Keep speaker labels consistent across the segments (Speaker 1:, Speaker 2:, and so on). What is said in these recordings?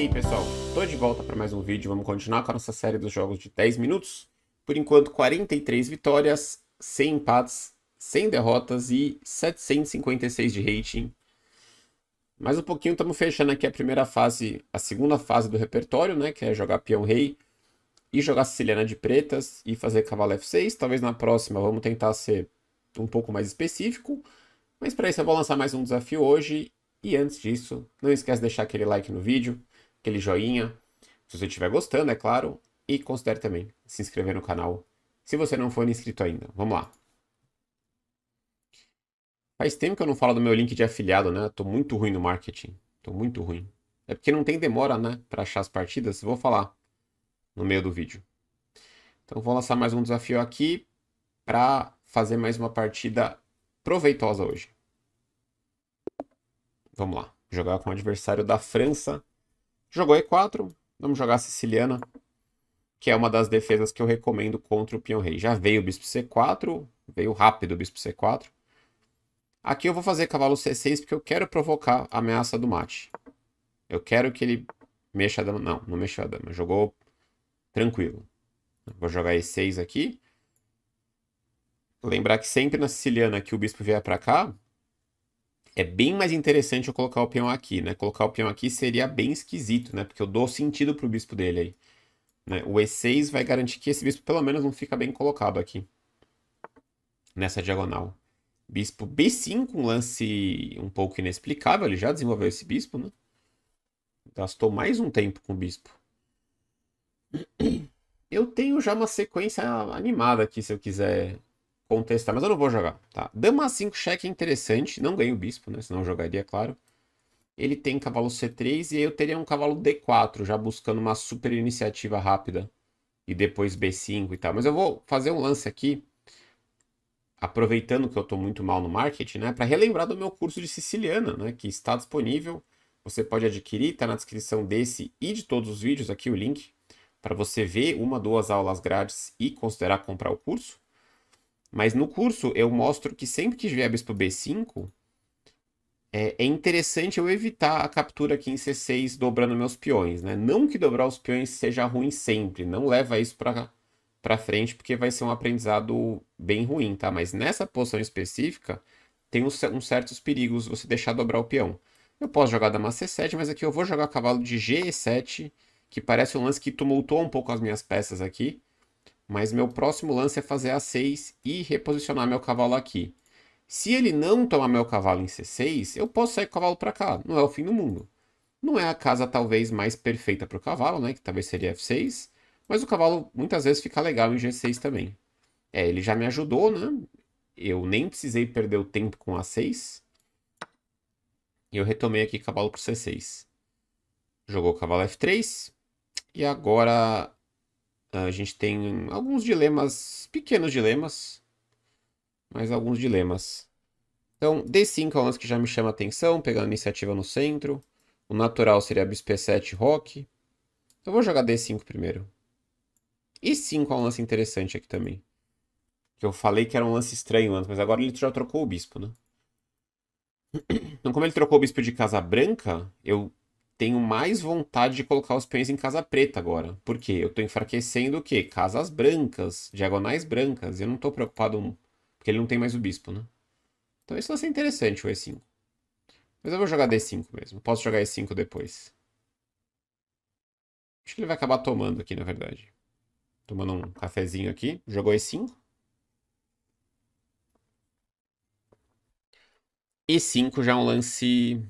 Speaker 1: E aí pessoal, tô de volta para mais um vídeo, vamos continuar com a nossa série dos jogos de 10 minutos. Por enquanto 43 vitórias, 100 empates, 100 derrotas e 756 de rating. Mais um pouquinho estamos fechando aqui a primeira fase, a segunda fase do repertório, né, que é jogar peão rei e jogar siciliana de pretas e fazer cavalo F6. Talvez na próxima vamos tentar ser um pouco mais específico, mas para isso eu vou lançar mais um desafio hoje e antes disso, não esquece de deixar aquele like no vídeo, aquele joinha, se você estiver gostando, é claro, e considere também se inscrever no canal, se você não for inscrito ainda. Vamos lá. Faz tempo que eu não falo do meu link de afiliado, né? Tô muito ruim no marketing. Tô muito ruim. É porque não tem demora, né, para achar as partidas. Vou falar no meio do vídeo. Então vou lançar mais um desafio aqui para fazer mais uma partida proveitosa hoje. Vamos lá. Jogar com o adversário da França. Jogou E4. Vamos jogar a siciliana. Que é uma das defesas que eu recomendo contra o peão rei. Já veio o bispo C4. Veio rápido o bispo C4. Aqui eu vou fazer cavalo C6 porque eu quero provocar a ameaça do mate. Eu quero que ele mexa a dama. Não, não mexeu a dama. Jogou tranquilo. Vou jogar E6 aqui. Lembrar que sempre na siciliana que o bispo vier para cá, é bem mais interessante eu colocar o peão aqui, né? Colocar o peão aqui seria bem esquisito, né? Porque eu dou sentido pro bispo dele aí. Né? O E6 vai garantir que esse bispo pelo menos não fica bem colocado aqui. Nessa diagonal. Bispo B5, um lance um pouco inexplicável. Ele já desenvolveu esse bispo, né? Gastou mais um tempo com o bispo. Eu tenho já uma sequência animada aqui, se eu quiser contestar, mas eu não vou jogar, tá? Dama 5 cheque é interessante, não ganho o bispo, né? Senão eu jogaria, claro. Ele tem cavalo C3 e aí eu teria um cavalo D4, já buscando uma super iniciativa rápida. E depois B5 e tal. Mas eu vou fazer um lance aqui, aproveitando que eu estou muito mal no marketing, né? Para relembrar do meu curso de siciliana, né? Que está disponível. Você pode adquirir, está na descrição desse e de todos os vídeos aqui o link. Para você ver uma, duas aulas grátis e considerar comprar o curso. Mas no curso eu mostro que sempre que vier bispo B5, é, é, interessante eu evitar a captura aqui em C6 dobrando meus peões, né? Não que dobrar os peões seja ruim sempre, não leva isso para para frente porque vai ser um aprendizado bem ruim, tá? Mas nessa posição específica tem uns, uns certos perigos você deixar dobrar o peão. Eu posso jogar dama C7, mas aqui eu vou jogar cavalo de G7, que parece um lance que tumultuou um pouco as minhas peças aqui. Mas meu próximo lance é fazer A6 e reposicionar meu cavalo aqui. Se ele não tomar meu cavalo em C6, eu posso sair com o cavalo para cá. Não é o fim do mundo. Não é a casa talvez mais perfeita para o cavalo, né? Que talvez seria F6. Mas o cavalo muitas vezes fica legal em G6 também. É, ele já me ajudou, né? Eu nem precisei perder o tempo com A6. E eu retomei aqui cavalo para C6. Jogou cavalo F3. E agora a gente tem alguns dilemas, pequenos dilemas, mas alguns dilemas. Então, D5 é um lance que já me chama atenção, pegando a iniciativa no centro. O natural seria bispo E7 rock. Eu vou jogar D5 primeiro. E 5 é um lance interessante aqui também. Que eu falei que era um lance estranho antes, mas agora ele já trocou o bispo, né? Então, como ele trocou o bispo de casa branca, eu tenho mais vontade de colocar os peões em casa preta agora. Por quê? Eu estou enfraquecendo o quê? Casas brancas, diagonais brancas. Eu não estou preocupado porque ele não tem mais o bispo, né? Então isso vai ser interessante, o E5. Mas eu vou jogar D5 mesmo. Posso jogar E5 depois. Acho que ele vai acabar tomando aqui, na verdade. Tomando um cafezinho aqui. Jogou E5. E5 já é um lance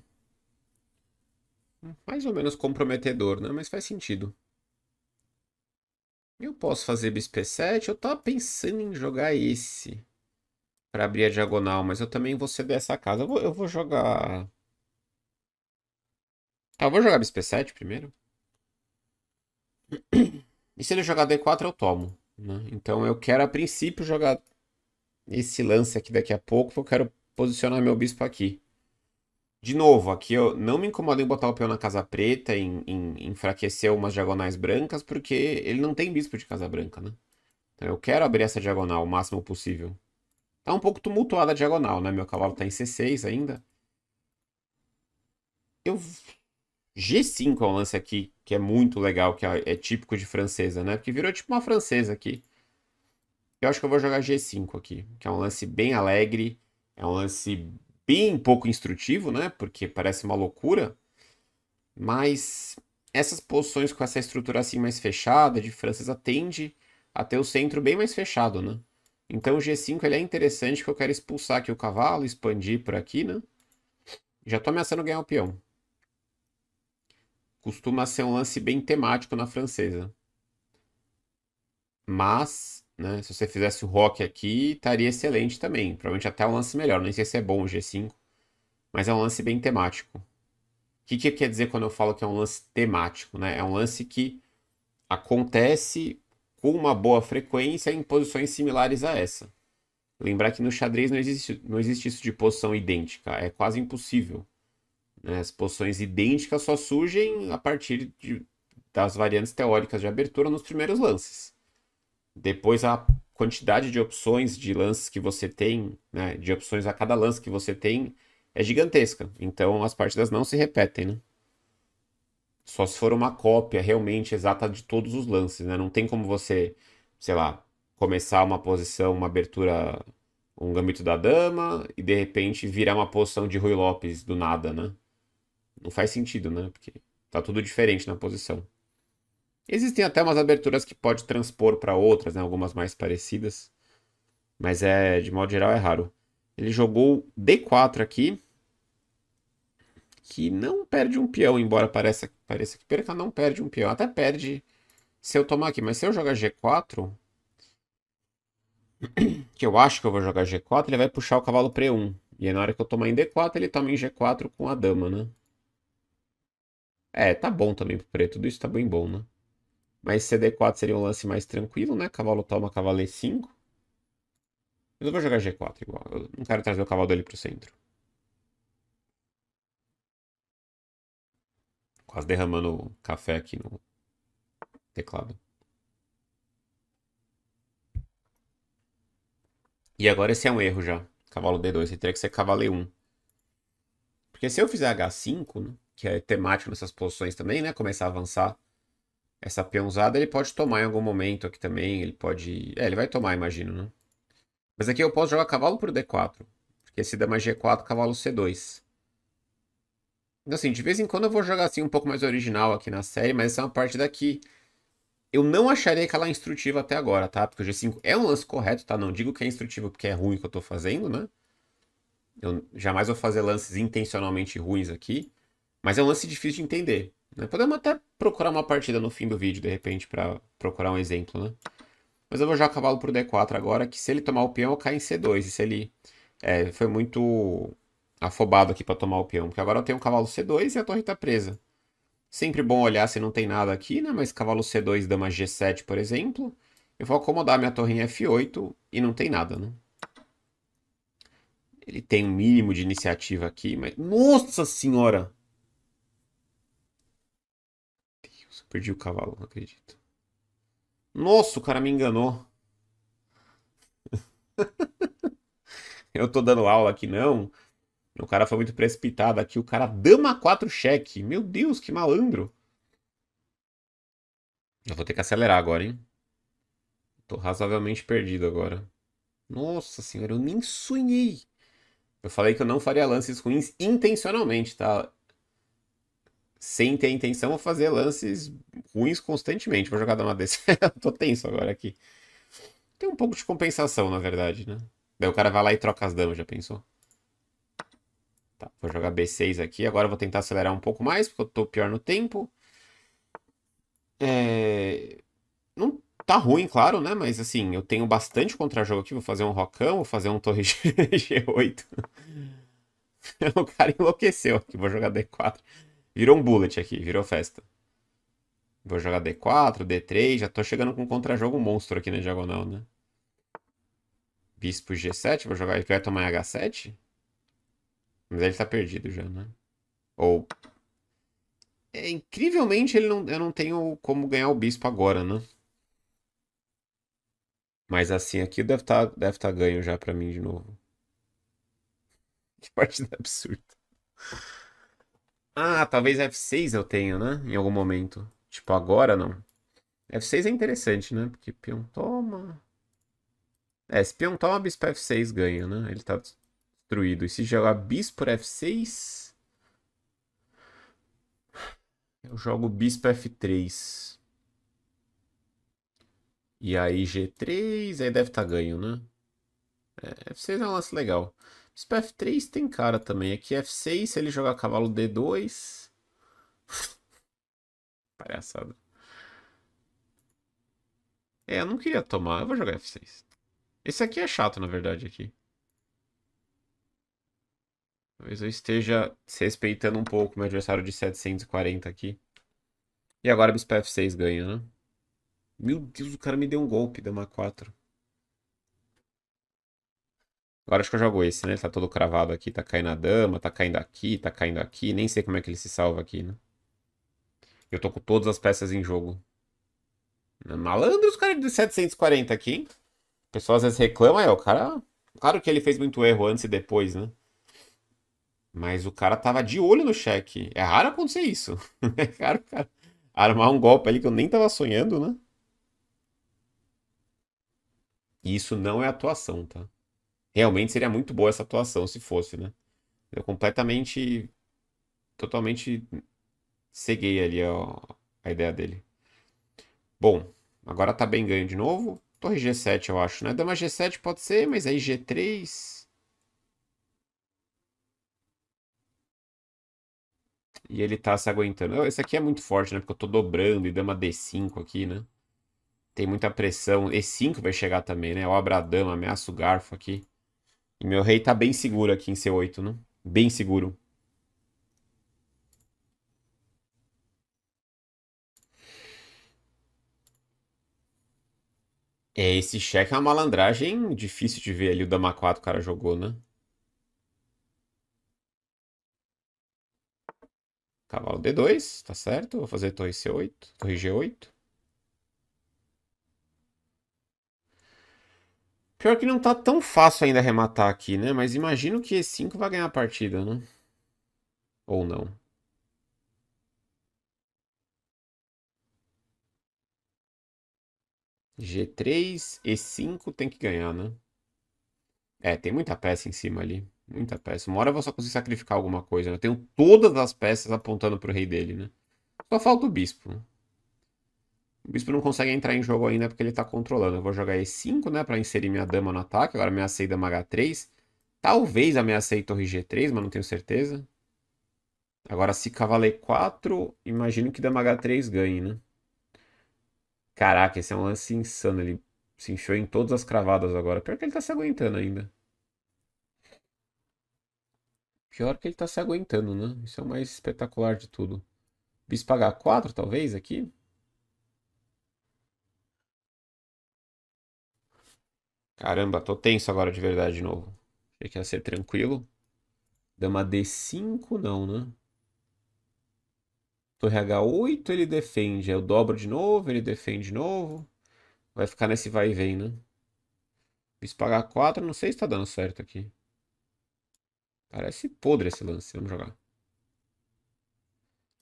Speaker 1: mais ou menos comprometedor, né? Mas faz sentido. Eu posso fazer bispo 7 eu tava pensando em jogar esse. Pra abrir a diagonal, mas eu também vou ceder essa casa. Eu vou, eu vou jogar... Tá, eu vou jogar bispo 7 primeiro. E se ele jogar D4, eu tomo. Né? Então eu quero, a princípio, jogar esse lance aqui daqui a pouco. Eu quero posicionar meu bispo aqui. De novo, aqui eu não me incomodo em botar o peão na casa preta, em, em enfraquecer umas diagonais brancas, porque ele não tem bispo de casa branca, né? Então eu quero abrir essa diagonal o máximo possível. Tá um pouco tumultuada a diagonal, né? Meu cavalo tá em C6 ainda. Eu G5 é um lance aqui que é muito legal, que é, é típico de francesa, né? Porque virou tipo uma francesa aqui. Eu acho que eu vou jogar G5 aqui, que é um lance bem alegre, é um lance bem pouco instrutivo, né? Porque parece uma loucura. Mas essas posições com essa estrutura assim mais fechada de francesa tende a ter o centro bem mais fechado, né? Então o G5 ele é interessante porque eu quero expulsar aqui o cavalo, expandir por aqui, né? Já tô ameaçando ganhar o peão. Costuma ser um lance bem temático na francesa. Mas, né, se você fizesse o rock aqui, estaria excelente também. Provavelmente até um lance melhor. Nem sei se é bom o G5, mas é um lance bem temático. O que, que quer dizer quando eu falo que é um lance temático? Né? É um lance que acontece com uma boa frequência em posições similares a essa. Lembrar que no xadrez não existe, não existe isso de posição idêntica, é quase impossível. Né? As posições idênticas só surgem a partir de, das variantes teóricas de abertura nos primeiros lances. Depois a quantidade de opções de lances que você tem, né, de opções a cada lance que você tem, é gigantesca. Então as partidas não se repetem, né? Só se for uma cópia realmente exata de todos os lances, né? Não tem como você, sei lá, começar uma posição, uma abertura, um gambito da dama e de repente virar uma posição de Rui Lopes do nada, né? Não faz sentido, né? Porque tá tudo diferente na posição. Existem até umas aberturas que pode transpor para outras, né? Algumas mais parecidas. Mas é, de modo geral, é raro. Ele jogou D4 aqui que não perde um peão, embora pareça, pareça que perca, não perde um peão. Até perde se eu tomar aqui, mas se eu jogar G4, que eu acho que eu vou jogar G4, ele vai puxar o cavalo Pre1. E aí, na hora que eu tomar em D4, ele toma em G4 com a dama, né? É, tá bom também pro preto, tudo isso tá bem bom, né? Mas CD4 seria um lance mais tranquilo, né? Cavalo toma, cavalo E5. Mas eu vou jogar G4 igual. Eu não quero trazer o cavalo dele pro centro. Quase derramando café aqui no teclado. E agora esse é um erro já. Cavalo D2. Ele teria que ser cavalo E1. Porque se eu fizer H5, né, que é temático nessas posições também, né? Começar a avançar essa peãozada, ele pode tomar em algum momento aqui também. Ele pode... É, ele vai tomar, imagino, né? Mas aqui eu posso jogar cavalo por D4. Porque se dama G4, cavalo C2. Assim, de vez em quando eu vou jogar assim um pouco mais original aqui na série, mas essa é uma parte daqui. Eu não acharia que ela é instrutiva até agora, tá? Porque o G5 é um lance correto, tá? Não digo que é instrutivo porque é ruim que eu tô fazendo, né? Eu jamais vou fazer lances intencionalmente ruins aqui. Mas é um lance difícil de entender. Né? Podemos até procurar uma partida no fim do vídeo, de repente, para procurar um exemplo, né? Mas eu vou jogar cavalo pro D4 agora, que se ele tomar o peão, eu caio em C2. E se ele é, foi muito afobado aqui para tomar o peão, porque agora eu tenho o cavalo C2 e a torre está presa. Sempre bom olhar se não tem nada aqui, né? Mas cavalo C2, dama G7, por exemplo. Eu vou acomodar minha torre em F8 e não tem nada, né? Ele tem um mínimo de iniciativa aqui, mas... Nossa senhora! Perdi o cavalo, não acredito. Nossa, o cara me enganou. eu tô dando aula aqui, não. O cara foi muito precipitado aqui. O cara dama 4 cheque. Meu Deus, que malandro. Eu vou ter que acelerar agora, hein? Tô razoavelmente perdido agora. Nossa senhora, eu nem sonhei. Eu falei que eu não faria lances ruins intencionalmente, tá? Sem ter intenção, vou fazer lances ruins constantemente. Vou jogar dama desse. Tô tenso agora aqui. Tem um pouco de compensação, na verdade, né? Daí o cara vai lá e troca as damas, já pensou? Tá, vou jogar B6 aqui. Agora vou tentar acelerar um pouco mais, porque eu tô pior no tempo. É... Não tá ruim, claro, né? Mas assim, eu tenho bastante contra-jogo aqui. Vou fazer um rocão, vou fazer um torre G8. o cara enlouqueceu aqui. Vou jogar D4. Virou um bullet aqui, virou festa. Vou jogar D4, D3. Já tô chegando com um contra-jogo monstro aqui na diagonal, né? Bispo G7. Vou jogar. Ele vai tomar H7? Mas ele tá perdido já, né? Ou. É, incrivelmente ele não, eu não tenho como ganhar o bispo agora, né? Mas assim, aqui deve estar tá, deve tá ganho já pra mim de novo. Que partida absurda. Ah, talvez F6 eu tenha, né? Em algum momento. Tipo, agora não. F6 é interessante, né? Porque peão toma... É, se peão toma, bispo F6 ganha, né? Ele tá destruído. E se jogar bispo por F6... Eu jogo bispo F3. E aí G3, aí deve tá ganho, né? É, F6 é um lance legal. Bispo F3 tem cara também. Aqui F6, se ele jogar cavalo D2... Palhaçada. É, eu não queria tomar. Eu vou jogar F6. Esse aqui é chato, na verdade, aqui. Talvez eu esteja respeitando um pouco meu adversário de 740 aqui. E agora bispo F6 ganha, né? Meu Deus, o cara me deu um golpe, dama 4. Agora acho que eu jogo esse, né? Ele tá todo cravado aqui, tá caindo a dama, tá caindo aqui, tá caindo aqui. Nem sei como é que ele se salva aqui, né? Eu tô com todas as peças em jogo. Malandro os caras de 740 aqui, hein? O pessoal às vezes reclama, é, o cara... Claro que ele fez muito erro antes e depois, né? Mas o cara tava de olho no cheque. É raro acontecer isso. É raro, cara. Armar um golpe ali que eu nem tava sonhando, né? E isso não é atuação, tá? Realmente seria muito boa essa atuação se fosse, né? Eu completamente. Totalmente ceguei ali ó, a ideia dele. Bom, agora tá bem ganho de novo. Torre G7, eu acho, né? Dama G7 pode ser, mas aí G3. E ele tá se aguentando. Esse aqui é muito forte, né? Porque eu tô dobrando e dama D5 aqui, né? Tem muita pressão. E5 vai chegar também, né? Eu abro a dama, ameaço o garfo aqui. E meu rei tá bem seguro aqui em C8, né? Bem seguro. É, esse cheque é uma malandragem difícil de ver ali. O Dama 4 o cara jogou, né? Cavalo D2, tá certo. Vou fazer torre C8, torre G8. Pior que não tá tão fácil ainda arrematar aqui, né? Mas imagino que E5 vai ganhar a partida, né? Ou não. G3, E5 tem que ganhar, né? É, tem muita peça em cima ali. Muita peça. Uma hora eu vou só conseguir sacrificar alguma coisa. Né? Eu tenho todas as peças apontando pro rei dele, né? Só falta o bispo. O bispo não consegue entrar em jogo ainda porque ele tá controlando. Eu vou jogar E5, né? Pra inserir minha dama no ataque. Agora ameacei dama H3. Talvez ameacei torre G3, mas não tenho certeza. Agora se cavalo E4, imagino que dama H3 ganhe, né? Caraca, esse é um lance insano. Ele se enfiou em todas as cravadas agora. Pior que ele tá se aguentando ainda. Pior que ele tá se aguentando, né? Isso é o mais espetacular de tudo. Bispo H4, talvez, aqui. Caramba, tô tenso agora de verdade de novo. Achei que ia ser tranquilo. Dama D5, não, né? Torre H8, ele defende. Eu dobro de novo, ele defende de novo. Vai ficar nesse vai e vem, né? Bispo H4, não sei se tá dando certo aqui. Parece podre esse lance. Vamos jogar.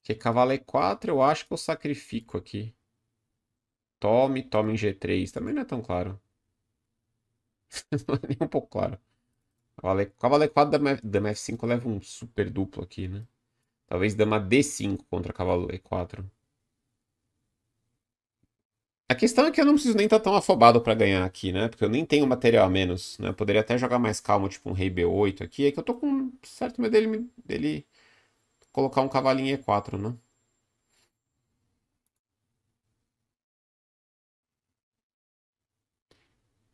Speaker 1: Porque cavalo E4, eu acho que eu sacrifico aqui. Tome, tome em G3. Também não é tão claro. não é um pouco claro. Cavalo E4, dama F5 leva um super duplo aqui, né? Talvez dama D5 contra cavalo E4. A questão é que eu não preciso nem estar tá tão afobado para ganhar aqui, né? Porque eu nem tenho material a menos, né? Eu poderia até jogar mais calmo, tipo um rei B8 aqui. É que eu tô com certo medo dele, dele colocar um cavalinho E4, né?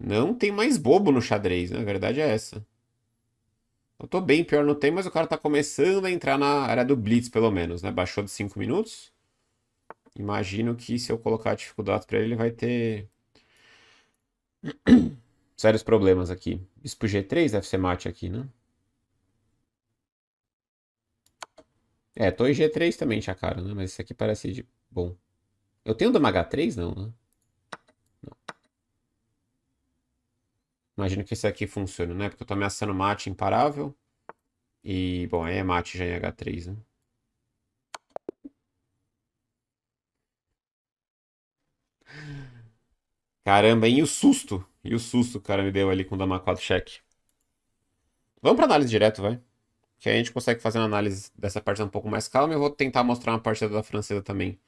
Speaker 1: Não tem mais bobo no xadrez, né? A verdade é essa. Eu tô bem, pior não tem, mas o cara tá começando a entrar na área do Blitz, pelo menos, né? Baixou de 5 minutos. Imagino que se eu colocar dificuldade para ele, ele vai ter sérios problemas aqui. Bispo G3 deve ser mate aqui, né? É, torre G3 também tinha cara, né? Mas esse aqui parece de... bom. Eu tenho dama H3? Não, né? Imagino que esse aqui funciona, né? Porque eu tô ameaçando mate imparável. E, bom, aí é mate já é em H3, né? Caramba, e o susto? E o susto que o cara me deu ali com o Dama 4 cheque. Vamos pra análise direto, vai. Que aí a gente consegue fazer uma análise dessa parte um pouco mais calma. Eu vou tentar mostrar uma partida da francesa também.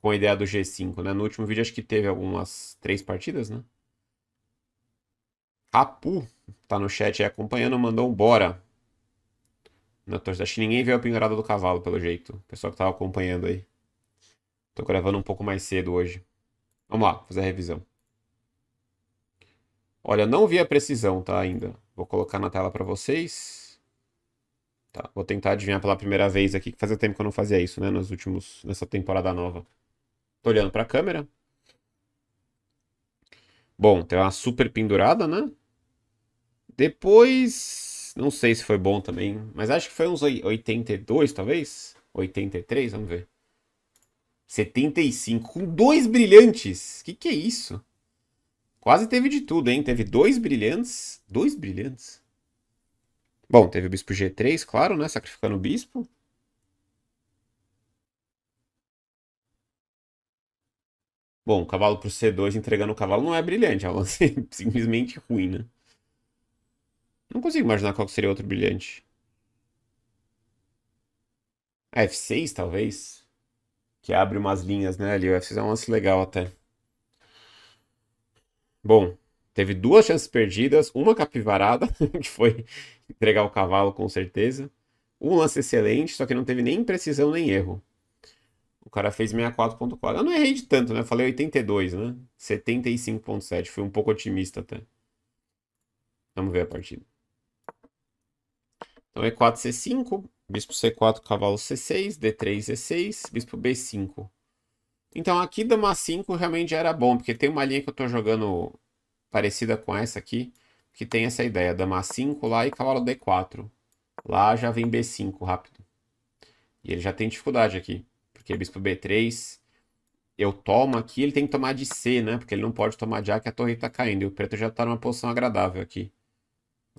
Speaker 1: Com a ideia do G5, né? No último vídeo acho que teve algumas três partidas, né? Apu tá no chat aí acompanhando, mandou um bora. Na. Acho que ninguém viu a pendurada do cavalo, pelo jeito. O pessoal que tava acompanhando aí. Tô gravando um pouco mais cedo hoje. Vamos lá, fazer a revisão. Olha, não vi a precisão, tá, ainda. Vou colocar na tela para vocês. Tá, vou tentar adivinhar pela primeira vez aqui, que fazia tempo que eu não fazia isso, né, nos últimos, nessa temporada nova. Tô olhando para a câmera. Bom, tem uma super pendurada, né? Depois, não sei se foi bom também, mas acho que foi uns 82, talvez? 83, vamos ver. 75, com dois brilhantes. Que que é isso? Quase teve de tudo, hein? Teve dois brilhantes. Dois brilhantes? Bom, teve o bispo G3, claro, né? Sacrificando o bispo. Bom, cavalo pro C2 entregando o cavalo não é brilhante, é simplesmente ruim, né? Não consigo imaginar qual seria outro brilhante. A F6, talvez? Que abre umas linhas, né? Ali, o F6 é um lance legal até. Bom, teve duas chances perdidas, uma capivarada, que foi entregar o cavalo com certeza. Um lance excelente, só que não teve nem precisão nem erro. O cara fez 64.4. Eu não errei de tanto, né? Falei 82, né? 75.7. Fui um pouco otimista até. Vamos ver a partida. Então E4, C5, bispo C4, cavalo C6, D3, E6, bispo B5. Então aqui dama 5 realmente era bom, porque tem uma linha que eu estou jogando parecida com essa aqui, que tem essa ideia, dama 5 lá e cavalo D4. Lá já vem B5 rápido. E ele já tem dificuldade aqui, porque bispo B3, eu tomo aqui, ele tem que tomar de C, né? Porque ele não pode tomar de A, que a torre está caindo. E o preto já está numa posição agradável aqui.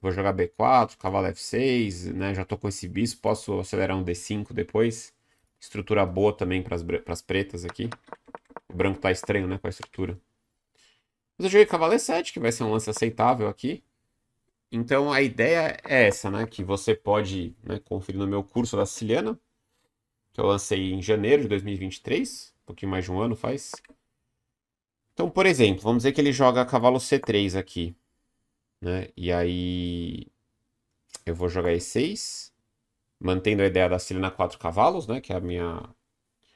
Speaker 1: Vou jogar B4, cavalo F6, né? Já estou com esse bispo, posso acelerar um D5 depois. Estrutura boa também para as pretas aqui. O branco tá estranho, né, com a estrutura. Mas eu joguei cavalo E7, que vai ser um lance aceitável aqui. Então a ideia é essa, né? Que você pode né, conferir no meu curso da Siciliana, que eu lancei em janeiro de 2023, um pouquinho mais de um ano faz. Então, por exemplo, vamos dizer que ele joga cavalo C3 aqui, né? E aí eu vou jogar E6, mantendo a ideia da Siciliana 4 cavalos, né, que é a minha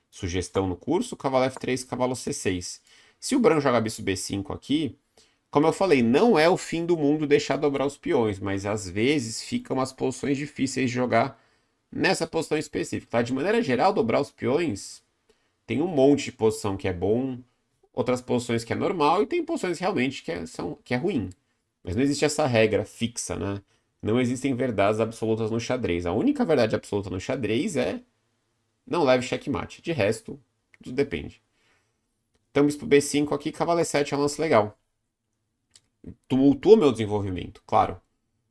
Speaker 1: sugestão no curso, cavalo F3, cavalo C6. Se o branco jogar bispo B5 aqui, como eu falei, não é o fim do mundo deixar dobrar os peões, mas às vezes ficam umas posições difíceis de jogar nessa posição específica. Tá? De maneira geral, dobrar os peões tem um monte de posição que é bom, outras posições que é normal e tem posições realmente que é, são, que é ruim. Mas não existe essa regra fixa, né? Não existem verdades absolutas no xadrez. A única verdade absoluta no xadrez é não leve checkmate. De resto, tudo depende. Então, bispo B5 aqui, cavalo E7 é um lance legal. Tumultua meu desenvolvimento, claro.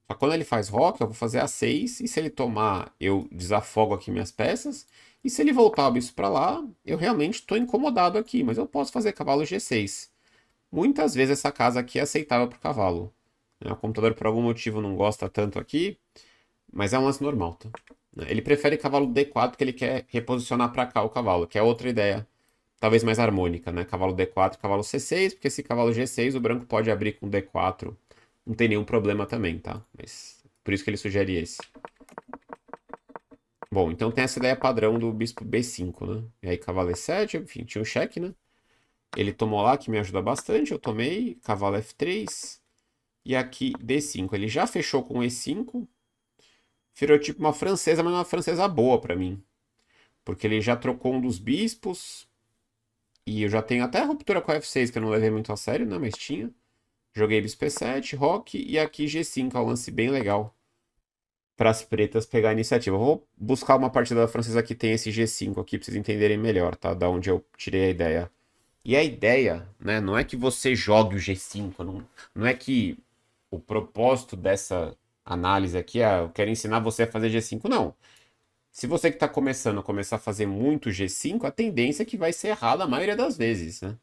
Speaker 1: Só quando ele faz rock, eu vou fazer A6, e se ele tomar, eu desafogo aqui minhas peças, e se ele voltar o bispo para lá, eu realmente estou incomodado aqui, mas eu posso fazer cavalo G6. Muitas vezes essa casa aqui é aceitável para cavalo. Né? O computador por algum motivo não gosta tanto aqui, mas é um lance normal. Tá? Ele prefere cavalo D4 porque ele quer reposicionar para cá o cavalo, que é outra ideia, talvez mais harmônica, né? Cavalo D4 cavalo C6, porque esse cavalo G6 o branco pode abrir com D4, não tem nenhum problema também, tá? Mas por isso que ele sugere esse. Bom, então tem essa ideia padrão do bispo B5, né? E aí cavalo E7, enfim, tinha um cheque, né? Ele tomou lá, que me ajuda bastante, eu tomei, cavalo F3, e aqui D5. Ele já fechou com E5. Virou tipo uma francesa, mas uma francesa boa para mim. Porque ele já trocou um dos bispos. E eu já tenho até a ruptura com F6, que eu não levei muito a sério, né? Mas tinha. Joguei bispo E7, rock. E aqui G5, é um lance bem legal. Para as pretas pegar a iniciativa. Eu vou buscar uma partida da francesa que tem esse G5 aqui, para vocês entenderem melhor, tá? Da onde eu tirei a ideia. E a ideia, né? Não é que você jogue o G5. Não, não é que o propósito dessa análise aqui é, eu quero ensinar você a fazer G5. Não. Se você que está começando começar a fazer muito G5, a tendência é que vai ser errada a maioria das vezes, né?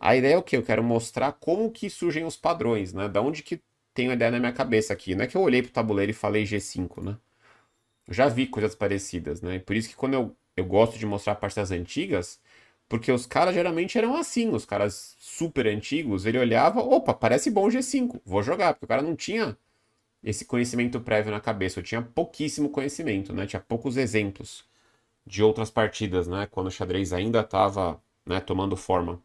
Speaker 1: A ideia é o quê? Eu quero mostrar como que surgem os padrões, né? Da onde que tem a ideia na minha cabeça aqui. Não é que eu olhei pro tabuleiro e falei G5, né? Eu já vi coisas parecidas, né? E por isso que quando eu, eu gosto de mostrar partidas antigas, porque os caras geralmente eram assim, os caras super antigos, ele olhava, opa, parece bom G5, vou jogar, porque o cara não tinha esse conhecimento prévio na cabeça, eu tinha pouquíssimo conhecimento, né? Tinha poucos exemplos de outras partidas, né? Quando o xadrez ainda estava né, tomando forma.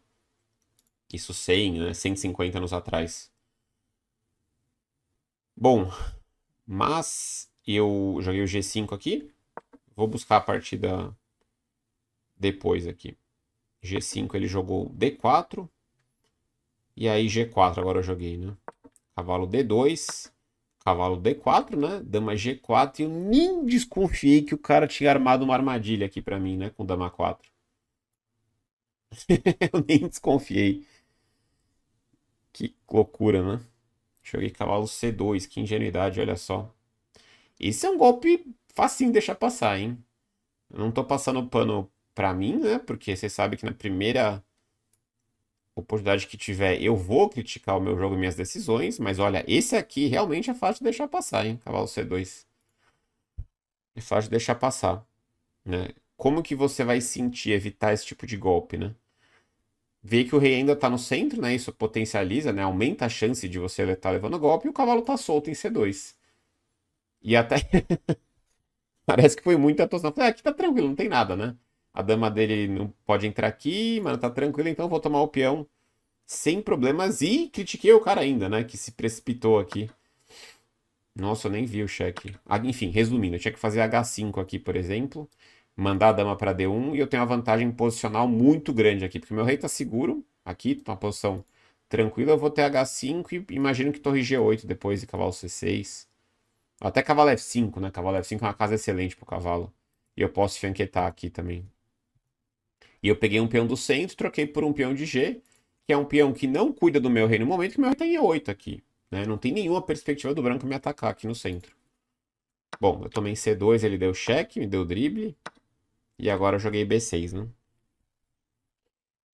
Speaker 1: Isso 100, né, 150 anos atrás. Bom, mas eu joguei o G5 aqui. Vou buscar a partida depois aqui. G5 ele jogou D4. E aí G4 agora eu joguei, né? Cavalo D2. Cavalo D4, né? Dama G4. E eu nem desconfiei que o cara tinha armado uma armadilha aqui para mim, né? Com Dama 4. eu nem desconfiei. Que loucura, né? Joguei cavalo C2, que ingenuidade, olha só. Esse é um golpe facinho de deixar passar, hein? Eu não tô passando pano pra mim, né? Porque você sabe que na primeira oportunidade que tiver, eu vou criticar o meu jogo e minhas decisões, mas olha, esse aqui realmente é fácil de deixar passar, hein? Cavalo C2. É fácil de deixar passar, né? Como que você vai sentir evitar esse tipo de golpe, né? Vê que o rei ainda está no centro, né? Isso potencializa, né? Aumenta a chance de você estar tá levando golpe e o cavalo está solto em C2. E até. Parece que foi muita atuação. Falei, ah, aqui tá tranquilo, não tem nada, né? A dama dele não pode entrar aqui, mas tá tranquilo, então vou tomar o peão sem problemas. E critiquei o cara ainda, né? Que se precipitou aqui. Nossa, eu nem vi o cheque. Ah, enfim, resumindo, eu tinha que fazer H5 aqui, por exemplo mandar a dama para D1 e eu tenho uma vantagem posicional muito grande aqui, porque meu rei está seguro aqui, tá uma posição tranquila, eu vou ter H5 e imagino que torre G8 depois de cavalo C6. Até cavalo F5, né? Cavalo F5 é uma casa excelente pro cavalo. E eu posso fianquetar aqui também. E eu peguei um peão do centro, troquei por um peão de G, que é um peão que não cuida do meu rei no momento, que meu rei tá em E8 aqui. Né? Não tem nenhuma perspectiva do branco me atacar aqui no centro. Bom, eu tomei C2, ele deu cheque, me deu drible. E agora eu joguei B6, né?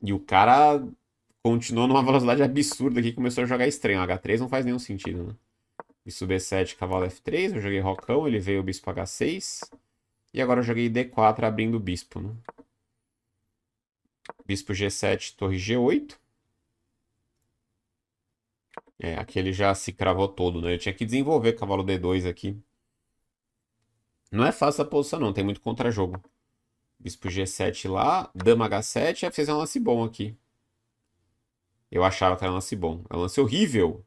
Speaker 1: E o cara continuou numa velocidade absurda aqui, começou a jogar estranho. H3 não faz nenhum sentido, né? Bispo B7, cavalo F3, eu joguei rocão, ele veio o bispo H6. E agora eu joguei D4 abrindo o bispo, né? Bispo G7, torre G8. É, aqui ele já se cravou todo, né? Eu tinha que desenvolver cavalo D2 aqui. Não é fácil a posição não, tem muito contra-jogo. Bispo G7 lá, Dama H7, F6 é um lance bom aqui. Eu achava que era um lance bom. É um lance horrível.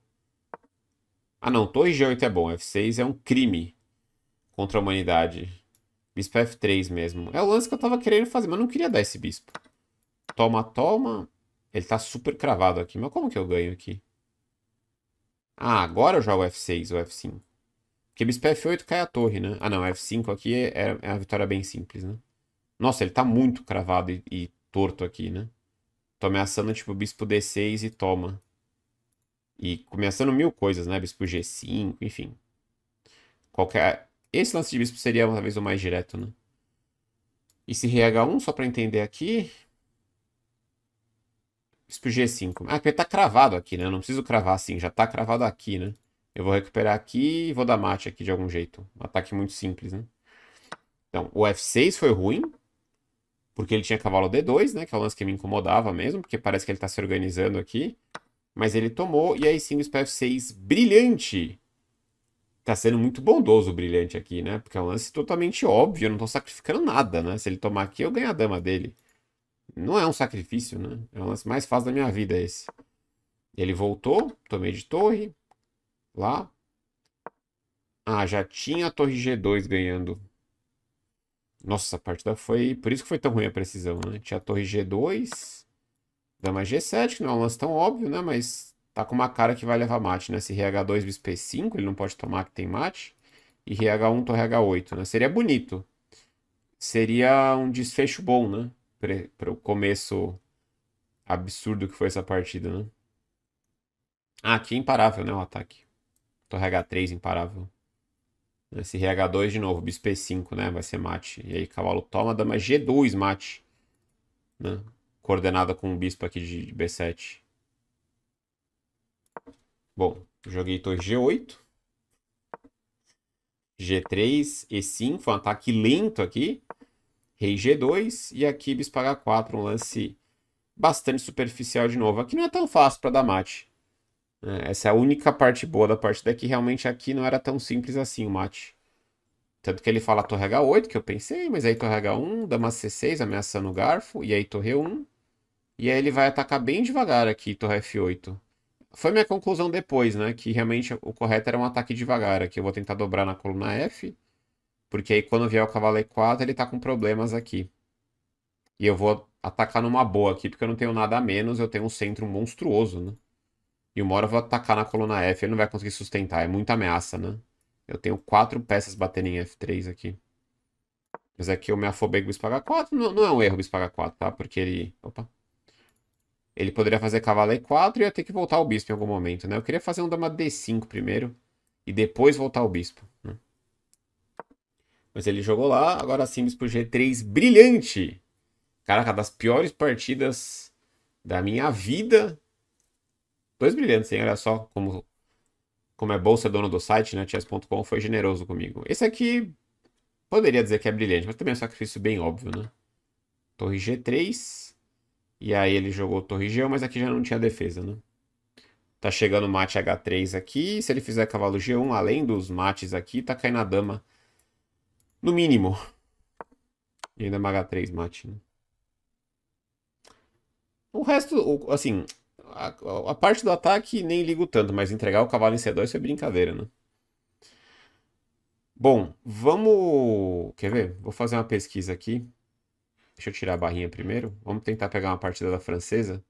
Speaker 1: Ah não, Torre G8 é bom. F6 é um crime contra a humanidade. Bispo F3 mesmo. É o lance que eu tava querendo fazer, mas não queria dar esse bispo. Toma, toma. Ele tá super cravado aqui. Mas como que eu ganho aqui? Ah, agora eu jogo F6 ou F5. Porque bispo F8 cai a torre, né? Ah não, F5 aqui é, é uma vitória bem simples, né? Nossa, ele tá muito cravado e, e torto aqui, né? Tô ameaçando, tipo, bispo D6 e toma. E começando mil coisas, né? Bispo G5, enfim. Qualquer... Esse lance de bispo seria talvez o mais direto, né? E se reh 1 só pra entender aqui... Bispo G5. Ah, porque tá cravado aqui, né? Eu não preciso cravar assim, já tá cravado aqui, né? Eu vou recuperar aqui e vou dar mate aqui de algum jeito. Um ataque muito simples, né? Então, o F6 foi ruim porque ele tinha cavalo D2, né? Que é o lance que me incomodava mesmo, porque parece que ele tá se organizando aqui. Mas ele tomou, e aí sim o F6 brilhante. Tá sendo muito bondoso o brilhante aqui, né? Porque é um lance totalmente óbvio, eu não tô sacrificando nada, né? Se ele tomar aqui, eu ganho a dama dele. Não é um sacrifício, né? É o lance mais fácil da minha vida esse. Ele voltou, tomei de torre. Lá. Ah, já tinha a torre G2 ganhando. Nossa, a partida foi. Por isso que foi tão ruim a precisão, né? Tinha a torre G2, dama G7, que não é um lance tão óbvio, né? Mas tá com uma cara que vai levar mate, né? Se RH2 bispo P5, ele não pode tomar que tem mate. E RH1, torre H8, né? Seria bonito. Seria um desfecho bom, né? Para o começo absurdo que foi essa partida, né? Ah, aqui é imparável, né? O ataque. Torre H3 imparável. Esse RH2 de novo, bispo E5, né? Vai ser mate. E aí cavalo toma, dama G2 mate. Né? coordenada com o bispo aqui de B7. Bom, joguei torre G8. G3, E5, foi um ataque lento aqui. Rei G2 e aqui bispo H4, um lance bastante superficial de novo. Aqui não é tão fácil para dar mate. É, essa é a única parte boa da partida, que realmente aqui não era tão simples assim o mate. Tanto que ele fala torre H8, que eu pensei, mas aí torre H1, dama C6, ameaçando o garfo, e aí torre 1. E aí ele vai atacar bem devagar aqui, torre F8. Foi minha conclusão depois, né? Que realmente o correto era um ataque devagar. Aqui eu vou tentar dobrar na coluna F. Porque aí quando vier o cavalo E4, ele tá com problemas aqui. E eu vou atacar numa boa aqui, porque eu não tenho nada a menos. Eu tenho um centro monstruoso, né? E hora eu vou atacar na coluna F. Ele não vai conseguir sustentar. É muita ameaça, né? Eu tenho quatro peças batendo em F3 aqui. Mas aqui eu me afobei com o bispo H4. Não, não é um erro o bispo H4, tá? Porque ele... Opa. Ele poderia fazer cavalo E4 e ia ter que voltar o bispo em algum momento, né? Eu queria fazer um dama D5 primeiro. E depois voltar o bispo. Né? Mas ele jogou lá. Agora sim, bispo G3. Brilhante! Caraca, das piores partidas da minha vida. Dois brilhantes, hein? Olha só como como é bolsa dono do site, né, chess.com, foi generoso comigo. Esse aqui poderia dizer que é brilhante, mas também é um sacrifício bem óbvio, né? Torre G3. E aí ele jogou torre G1, mas aqui já não tinha defesa, né? Tá chegando mate H3 aqui. Se ele fizer cavalo G1, além dos mates aqui, tá caindo a dama. No mínimo. E ainda é H3 mate, né? O resto, assim, a, a, parte do ataque nem ligo tanto, mas entregar o cavalo em C2 foi brincadeira, né? Bom, vamos. Quer ver? Vou fazer uma pesquisa aqui. Deixa eu tirar a barrinha primeiro. Vamos tentar pegar uma partida da francesa.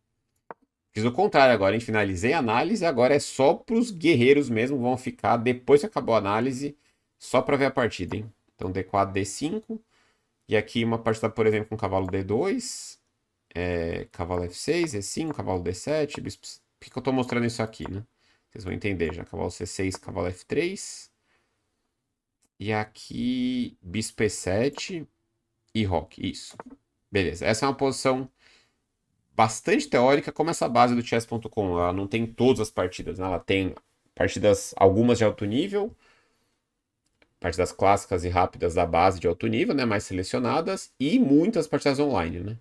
Speaker 1: Fiz o contrário agora, hein? Finalizei a análise, agora é só para os guerreiros mesmo. Vão ficar, depois que acabou a análise, só para ver a partida, hein? Então D4, D5. E aqui uma partida, por exemplo, com cavalo D2 é, cavalo F6, E5, cavalo D7, bispo... Por que eu estou mostrando isso aqui, né? Vocês vão entender já. Cavalo C6, cavalo F3. E aqui, bispo E7 e roque. Isso. Beleza. Essa é uma posição bastante teórica, como essa base do chess.com. Ela não tem todas as partidas, né? Ela tem partidas, algumas de alto nível, partidas clássicas e rápidas da base de alto nível, né? Mais selecionadas, e muitas partidas online, né?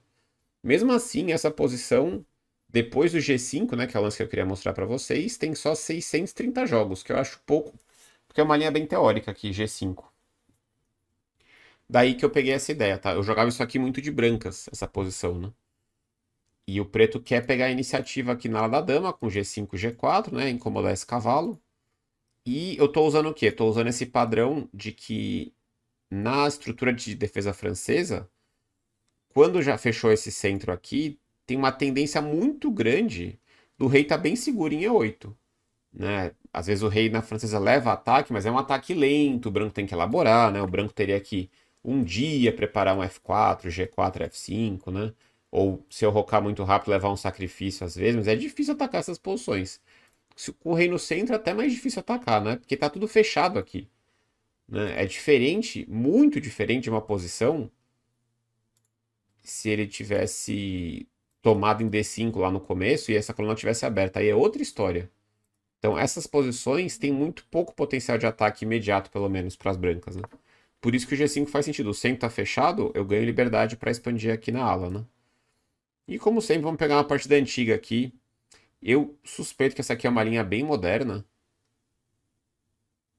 Speaker 1: Mesmo assim, essa posição, depois do G5, né, que é o lance que eu queria mostrar para vocês, tem só 630 jogos, que eu acho pouco, porque é uma linha bem teórica aqui, G5. Daí que eu peguei essa ideia, tá? Eu jogava isso aqui muito de brancas, essa posição, né? E o preto quer pegar a iniciativa aqui na ala da dama, com G5 G4, né? Incomodar esse cavalo. E eu tô usando o quê? Tô usando esse padrão de que na estrutura de defesa francesa, quando já fechou esse centro aqui, tem uma tendência muito grande do rei estar tá bem seguro em E8. Né? Às vezes o rei na francesa leva ataque, mas é um ataque lento, o branco tem que elaborar, né? O branco teria que um dia preparar um F4, G4, F5, né? Ou se eu rocar muito rápido, levar um sacrifício às vezes, mas é difícil atacar essas posições. Se o rei no centro é até mais difícil atacar, né? Porque tá tudo fechado aqui. Né? É diferente, muito diferente de uma posição se ele tivesse tomado em D5 lá no começo e essa coluna tivesse aberta. Aí é outra história. Então, essas posições têm muito pouco potencial de ataque imediato, pelo menos, para as brancas, né? Por isso que o G5 faz sentido. O centro está fechado, eu ganho liberdade para expandir aqui na ala, né? E como sempre, vamos pegar uma partida antiga aqui. Eu suspeito que essa aqui é uma linha bem moderna.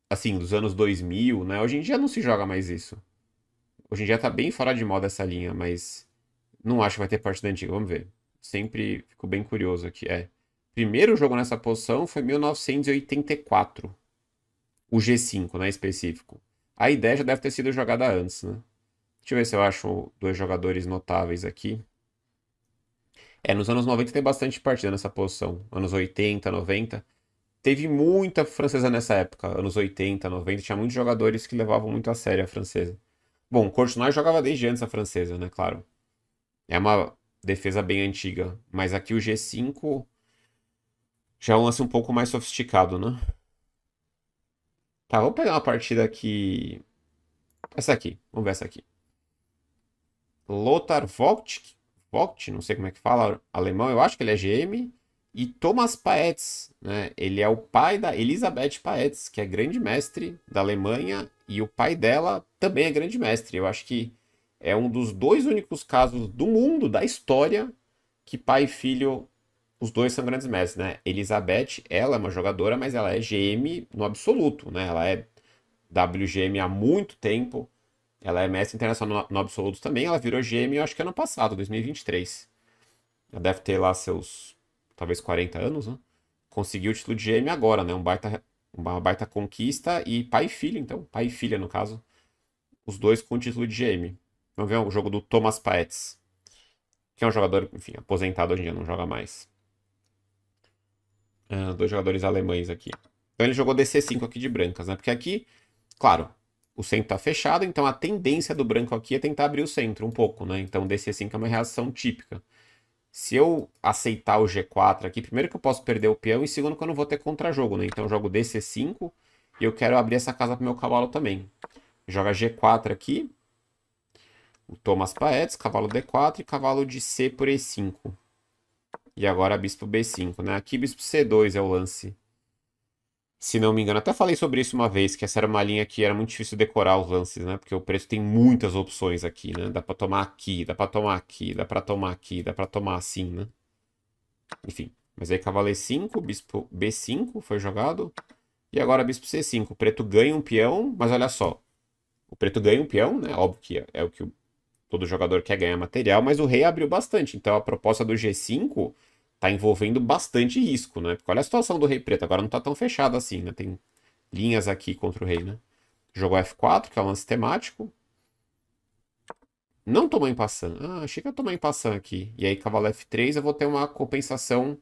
Speaker 1: Assim, dos anos 2000, né? Hoje em dia não se joga mais isso. Hoje em dia tá bem fora de moda essa linha, mas não acho que vai ter partida antiga, vamos ver. Sempre fico bem curioso aqui. É. Primeiro jogo nessa posição foi 1984. O G5, né, específico. A ideia já deve ter sido jogada antes, né? Deixa eu ver se eu acho dois jogadores notáveis aqui. É, nos anos 90 tem bastante partida nessa posição. Anos 80, 90. Teve muita francesa nessa época. Anos 80, 90. Tinha muitos jogadores que levavam muito a sério a francesa. Bom, Courtois jogava desde antes a francesa, né? Claro. É uma defesa bem antiga. Mas aqui o G5 já é um lance um pouco mais sofisticado, né? Tá, vamos pegar uma partida aqui. Essa aqui. Vamos ver essa aqui. Lothar Vogt, Vogt, não sei como é que fala, alemão, eu acho que ele é GM. E Thomas Paetz, né? Ele é o pai da Elisabeth Paetz, que é grande mestre da Alemanha, e o pai dela também é grande mestre. Eu acho que é um dos dois únicos casos do mundo, da história, que pai e filho, os dois são grandes mestres, né? Elizabeth, ela é uma jogadora, mas ela é GM no absoluto, né? Ela é WGM há muito tempo. Ela é mestre internacional no, absoluto também. Ela virou GM, eu acho que ano passado, 2023. Ela deve ter lá seus, talvez 40 anos, né? Conseguiu o título de GM agora, né? Um baita, uma baita conquista e pai e filho, então. Pai e filha, no caso. Os dois com o título de GM. Vamos ver o jogo do Thomas Paetz. Que é um jogador, enfim, aposentado hoje em dia, não joga mais. Uh, dois jogadores alemães aqui. Então ele jogou DC5 aqui de brancas, né? Porque aqui, claro, o centro está fechado, então a tendência do branco aqui é tentar abrir o centro um pouco, né? Então DC5 é uma reação típica. Se eu aceitar o G4 aqui, primeiro que eu posso perder o peão, e segundo que eu não vou ter contra-jogo, né? Então eu jogo DC5 e eu quero abrir essa casa para meu cavalo também. Joga G4 aqui, o Thomas Paetz, cavalo D4 e cavalo de C por E5. E agora bispo B5, né? Aqui bispo C2 é o lance. Se não me engano, até falei sobre isso uma vez, que essa era uma linha que era muito difícil decorar os lances, né? Porque o preço tem muitas opções aqui, né? Dá pra tomar aqui, dá pra tomar aqui, dá pra tomar aqui, dá pra tomar assim, né? Enfim, mas aí cavalo E5, bispo B5 foi jogado. E agora bispo C5. O preto ganha um peão, mas olha só. O preto ganha um peão, né? Óbvio que é o que todo jogador quer ganhar material, mas o rei abriu bastante. Então a proposta do G5 tá envolvendo bastante risco, né? Porque olha a situação do rei preto, agora não tá tão fechado assim, né? Tem linhas aqui contra o rei, né? Jogou F4, que é um lance temático. Não tomou em passant. Ah, achei que eu tomei em passant aqui. E aí cavalo F3 eu vou ter uma compensação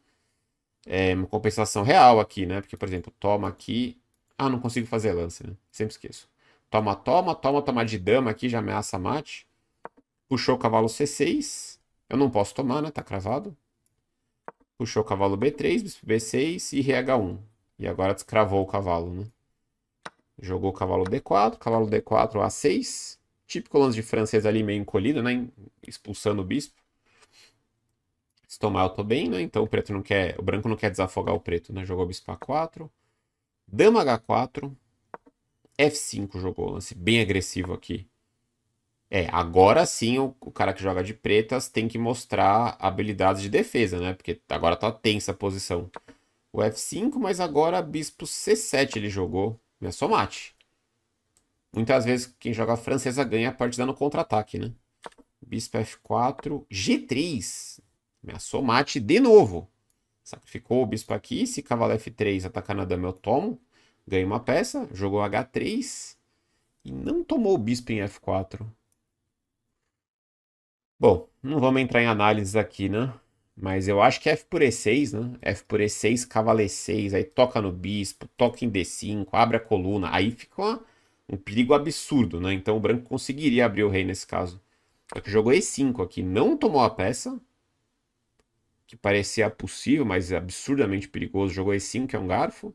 Speaker 1: é, uma compensação real aqui, né? Porque, por exemplo, toma aqui. Ah, não consigo fazer lance, né? Sempre esqueço. Toma, toma, toma, toma de dama aqui, já ameaça mate. Puxou o cavalo C6. Eu não posso tomar, né? Tá cravado. Puxou o cavalo B3, bispo B6 e rei H1. E agora descravou o cavalo, né? Jogou o cavalo D4, cavalo D4, A6. Típico lance de francês ali meio encolhido, né? Expulsando o bispo. Se tomar eu tô bem, né? Então o preto não quer... O branco não quer desafogar o preto, né? Jogou bispo A4. Dama H4. F5 jogou, lance bem agressivo aqui. É, agora sim o, o, cara que joga de pretas tem que mostrar habilidades de defesa, né? Porque agora tá tensa a posição. O F5, mas agora bispo C7 ele jogou. É só mate. Muitas vezes quem joga francesa ganha a partida no contra-ataque, né? Bispo F4, G3. Ameaçou mate de novo. Sacrificou o bispo aqui. Se cavalo F3 atacar na dama, eu tomo. Ganho uma peça. Jogou H3. E não tomou o bispo em F4. Bom, não vamos entrar em análises aqui, né? Mas eu acho que F por E6, né? F por E6, cavalo E6, aí toca no bispo, toca em D5, abre a coluna, aí fica uma, um perigo absurdo, né? Então o branco conseguiria abrir o rei nesse caso. Só que jogou E5 aqui, não tomou a peça, que parecia possível, mas absurdamente perigoso. Jogou E5, que é um garfo.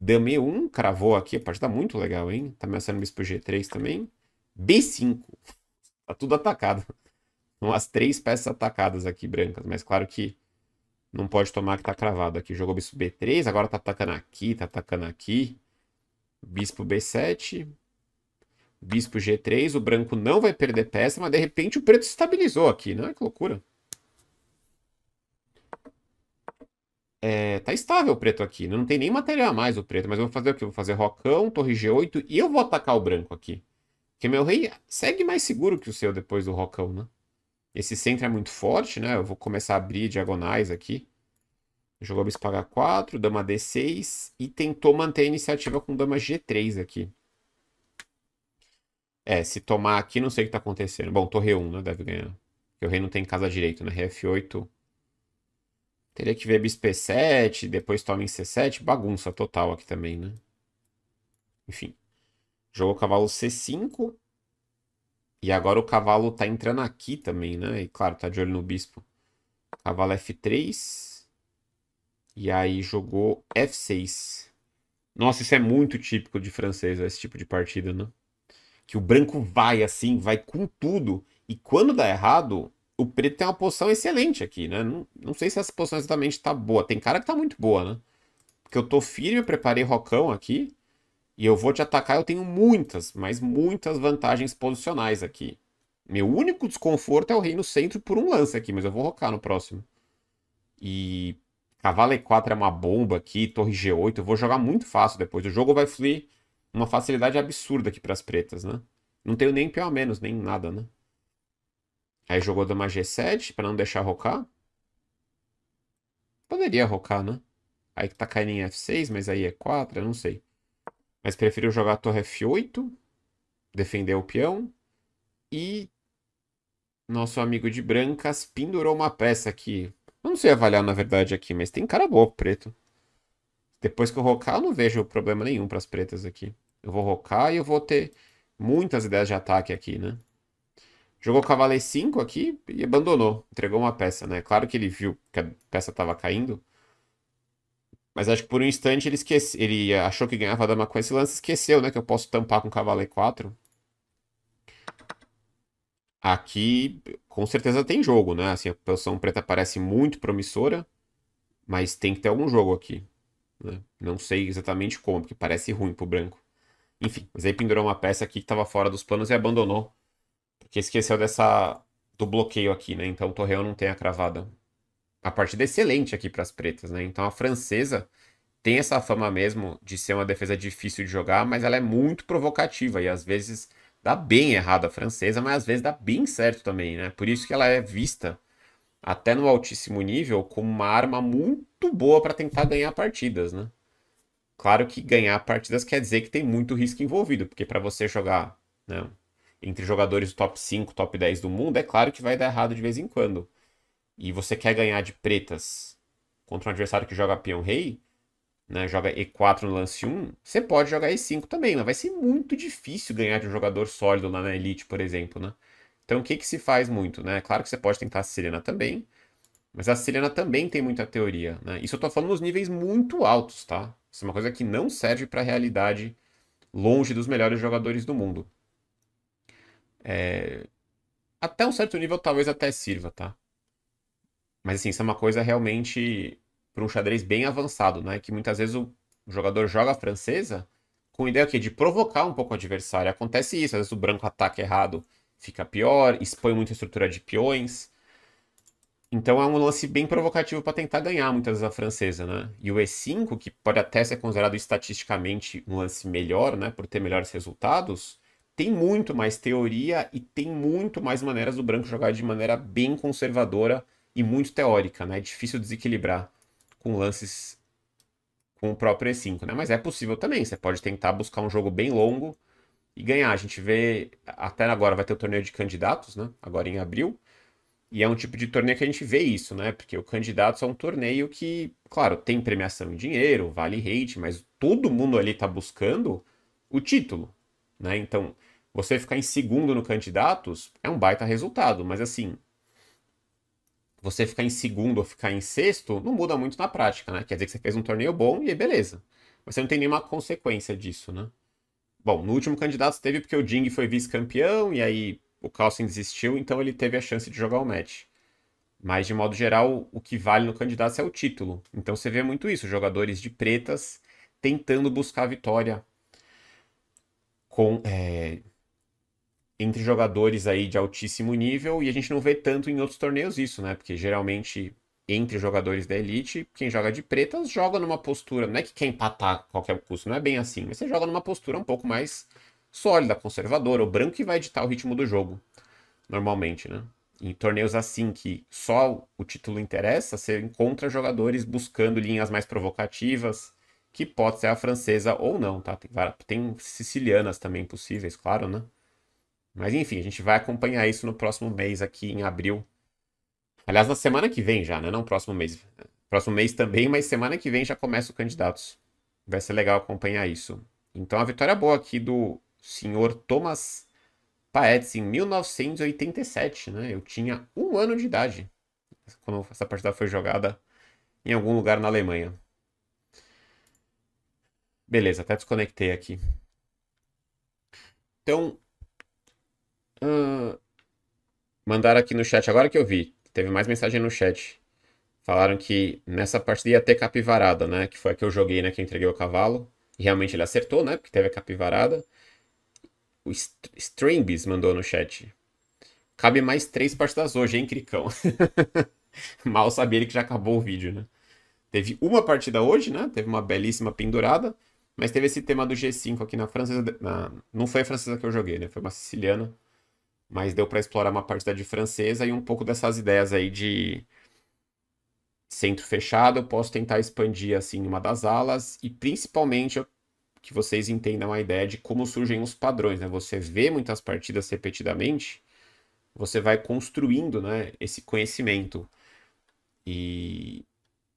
Speaker 1: Dama E1, cravou aqui, a partida tá muito legal, hein? Tá ameaçando bispo G3 também. B5, tá tudo atacado umas três peças atacadas aqui brancas, mas claro que não pode tomar que tá cravado aqui. Jogou bispo B3, agora tá atacando aqui, tá atacando aqui. Bispo B7. Bispo G3, o branco não vai perder peça, mas de repente o preto estabilizou aqui, né? Que loucura. É, tá estável o preto aqui, né? não tem nem material a mais o preto, mas eu vou fazer o quê? vou fazer rocão, torre G8 e eu vou atacar o branco aqui. Porque meu rei segue mais seguro que o seu depois do rocão, né? Esse centro é muito forte, né? Eu vou começar a abrir diagonais aqui. Jogou bispo H4, dama D6 e tentou manter a iniciativa com dama G3 aqui. É, se tomar aqui, não sei o que tá acontecendo. Bom, torre 1, né? Deve ganhar. Porque o rei não tem casa direito, né? Rei F8. Teria que ver bispo E7, depois toma em C7. Bagunça total aqui também, né? Enfim. Jogou cavalo C5. E agora o cavalo tá entrando aqui também, né? E claro, tá de olho no bispo. Cavalo F3. E aí jogou F6. Nossa, isso é muito típico de francês, esse tipo de partida, né? Que o branco vai assim, vai com tudo. E quando dá errado, O preto tem uma posição excelente aqui, né? Não, não sei se essa posição exatamente tá boa. Tem cara que tá muito boa, né? Porque eu tô firme, eu preparei rocão aqui. E eu vou te atacar, eu tenho muitas, mas muitas vantagens posicionais aqui. Meu único desconforto é o rei no centro por um lance aqui, mas eu vou rocar no próximo. E cavalo E4 é uma bomba aqui, torre G8, eu vou jogar muito fácil depois. O jogo vai fluir uma facilidade absurda aqui para as pretas, né? Não tenho nem pior menos, nem nada, né? Aí jogou dama G7 para não deixar rocar. Poderia rocar, né? Aí tá caindo em F6, mas aí é 4, eu não sei. Mas preferiu jogar torre F8, defender o peão. E nosso amigo de brancas pendurou uma peça aqui. Eu não sei avaliar na verdade aqui, mas tem cara boa preto. Depois que eu rocar, eu não vejo problema nenhum para as pretas aqui. Eu vou rocar e eu vou ter muitas ideias de ataque aqui, né? Jogou cavalo E5 aqui e abandonou. Entregou uma peça, né? Claro que ele viu que a peça estava caindo. Mas acho que por um instante ele esquece, ele achou que ganhava a dama com esse lance, esqueceu, né? Que eu posso tampar com cavalo E4. Aqui, com certeza tem jogo, né? Assim, a posição preta parece muito promissora, mas tem que ter algum jogo aqui. Né? Não sei exatamente como, porque parece ruim pro branco. Enfim, mas aí pendurou uma peça aqui que estava fora dos planos e abandonou. Porque esqueceu dessa do bloqueio aqui, né? Então o Torreão não tem a cravada. A partida excelente aqui para as pretas, né? Então a francesa tem essa fama mesmo de ser uma defesa difícil de jogar, mas ela é muito provocativa e às vezes dá bem errado a francesa, mas às vezes dá bem certo também, né? Por isso que ela é vista até no altíssimo nível como uma arma muito boa para tentar ganhar partidas, né? Claro que ganhar partidas quer dizer que tem muito risco envolvido, porque para você jogar né, entre jogadores top 5, top 10 do mundo, é claro que vai dar errado de vez em quando. E você quer ganhar de pretas contra um adversário que joga peão rei, né, joga E4 no lance 1, você pode jogar E5 também, mas vai ser muito difícil ganhar de um jogador sólido lá na Elite, por exemplo, né? Então o que, que se faz muito, né? Claro que você pode tentar a Sirena também, mas a Sirena também tem muita teoria, né? Isso eu tô falando nos níveis muito altos, tá? Isso é uma coisa que não serve para a realidade longe dos melhores jogadores do mundo. É... Até um certo nível talvez até sirva, tá? Mas assim, isso é uma coisa realmente para um xadrez bem avançado, né? Que muitas vezes o jogador joga a francesa com a ideia de provocar um pouco o adversário. Acontece isso, às vezes o branco ataca errado, fica pior, expõe muita estrutura de peões. Então é um lance bem provocativo para tentar ganhar muitas vezes a francesa, né? E o E5, que pode até ser considerado estatisticamente um lance melhor, né, por ter melhores resultados, tem muito mais teoria e tem muito mais maneiras do branco jogar de maneira bem conservadora e muito teórica, né? É difícil desequilibrar com lances com o próprio E5, né? Mas é possível também. Você pode tentar buscar um jogo bem longo e ganhar. A gente vê, até agora vai ter o torneio de candidatos, né? Agora em abril. E é um tipo de torneio que a gente vê isso, né? Porque o candidatos é um torneio que, claro, tem premiação em dinheiro, vale rate, mas todo mundo ali tá buscando o título, né? Então, você ficar em segundo no candidatos é um baita resultado, mas assim, você ficar em segundo ou ficar em sexto não muda muito na prática, né? Quer dizer que você fez um torneio bom e beleza. Mas você não tem nenhuma consequência disso, né? Bom, no último candidato teve porque o Ding foi vice-campeão e aí o Carlsen desistiu, então ele teve a chance de jogar o match. Mas, de modo geral, o que vale no candidato é o título. Então você vê muito isso, jogadores de pretas tentando buscar a vitória com é, entre jogadores aí de altíssimo nível e a gente não vê tanto em outros torneios isso, né? Porque geralmente entre jogadores da elite, quem joga de pretas joga numa postura, não é que quer empatar a qualquer custo, não é bem assim, mas você joga numa postura um pouco mais sólida, conservadora, o branco que vai editar o ritmo do jogo, normalmente, né? Em torneios assim que só o título interessa, você encontra jogadores buscando linhas mais provocativas, que pode ser a francesa ou não, tá? Tem, tem sicilianas também possíveis, claro, né? Mas enfim, a gente vai acompanhar isso no próximo mês aqui em abril. Aliás, na semana que vem já, né? Não próximo mês. Próximo mês também, mas semana que vem já começa os candidatos. Vai ser legal acompanhar isso. Então a vitória boa aqui do senhor Thomas Paetz em 1987, né? Eu tinha um ano de idade quando essa partida foi jogada em algum lugar na Alemanha. Beleza, até desconectei aqui. Então, Uh, Mandaram aqui no chat, agora que eu vi. Teve mais mensagem no chat. Falaram que nessa partida ia ter capivarada, né? Que foi a que eu joguei, né? Que eu entreguei o cavalo. E realmente ele acertou, né? Porque teve a capivarada. O Strambis mandou no chat. Cabe mais três partidas hoje, hein, Cricão? Mal sabia ele que já acabou o vídeo, né? Teve uma partida hoje, né? Teve uma belíssima pendurada. Mas teve esse tema do G5 aqui na francesa. Na... Não foi a francesa que eu joguei, né? Foi uma siciliana. Mas deu para explorar uma partida de francesa e um pouco dessas ideias aí de centro fechado. Eu posso tentar expandir assim uma das alas e principalmente que vocês entendam a ideia de como surgem os padrões, né? Você vê muitas partidas repetidamente, você vai construindo, né, esse conhecimento. E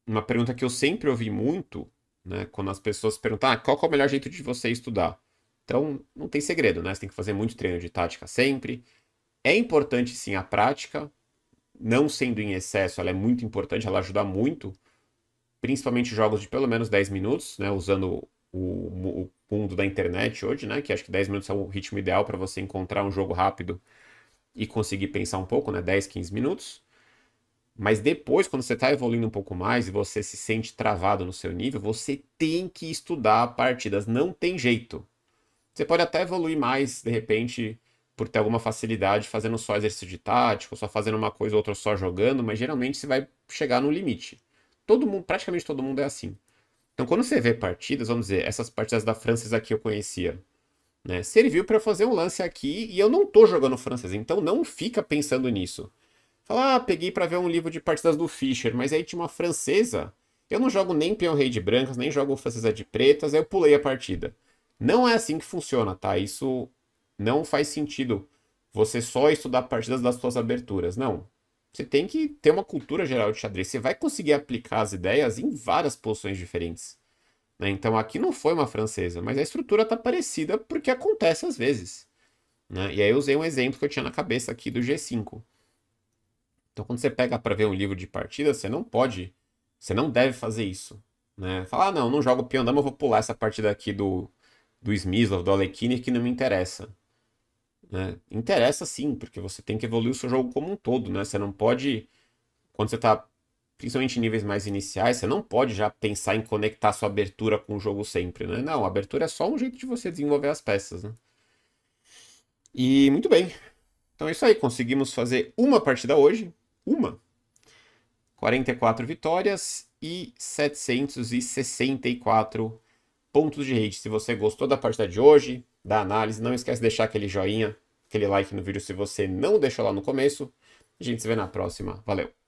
Speaker 1: uma pergunta que eu sempre ouvi muito né? Quando as pessoas perguntam, ah, qual é o melhor jeito de você estudar? Então, não tem segredo, né? Você tem que fazer muito treino de tática sempre. É importante, sim, a prática, não sendo em excesso, ela é muito importante, ela ajuda muito, principalmente jogos de pelo menos 10 minutos, né? Usando o, o mundo da internet hoje, né? Que acho que 10 minutos é o ritmo ideal para você encontrar um jogo rápido e conseguir pensar um pouco, né? 10, 15 minutos. Mas depois, quando você está evoluindo um pouco mais e você se sente travado no seu nível, você tem que estudar partidas. Não tem jeito. Você pode até evoluir mais, de repente, por ter alguma facilidade fazendo só exercício de tático, só fazendo uma coisa ou outra só jogando, mas geralmente você vai chegar no limite. Todo mundo, praticamente todo mundo é assim. Então, quando você vê partidas, vamos dizer, essas partidas da francês aqui eu conhecia, né? Serviu para fazer um lance aqui e eu não tô jogando francês, então não fica pensando nisso. Fala, ah, peguei para ver um livro de partidas do Fischer, mas aí tinha uma francesa. Eu não jogo nem peão rei de brancas, nem jogo francesa de pretas, aí eu pulei a partida. Não é assim que funciona, tá? Isso não faz sentido você só estudar partidas das suas aberturas. Não. Você tem que ter uma cultura geral de xadrez. Você vai conseguir aplicar as ideias em várias posições diferentes. Né? Então aqui não foi uma francesa, mas a estrutura está parecida porque acontece às vezes. Né? E aí eu usei um exemplo que eu tinha na cabeça aqui do G5. Então, quando você pega para ver um livro de partida, você não pode, você não deve fazer isso. Né? Falar, ah, não, não jogo peão dama, eu vou pular essa partida aqui do, do Smyslov, do Alekhine, que não me interessa. Né? Interessa sim, porque você tem que evoluir o seu jogo como um todo, né? Você não pode, quando você está, principalmente em níveis mais iniciais, você não pode já pensar em conectar sua abertura com o jogo sempre, né? Não, abertura é só um jeito de você desenvolver as peças, né? E muito bem. Então é isso aí, conseguimos fazer uma partida hoje, uma. 44 vitórias e 764 pontos de rede. Se você gostou da partida de hoje, da análise, não esquece de deixar aquele joinha, aquele like no vídeo se você não deixou lá no começo. A gente se vê na próxima. Valeu!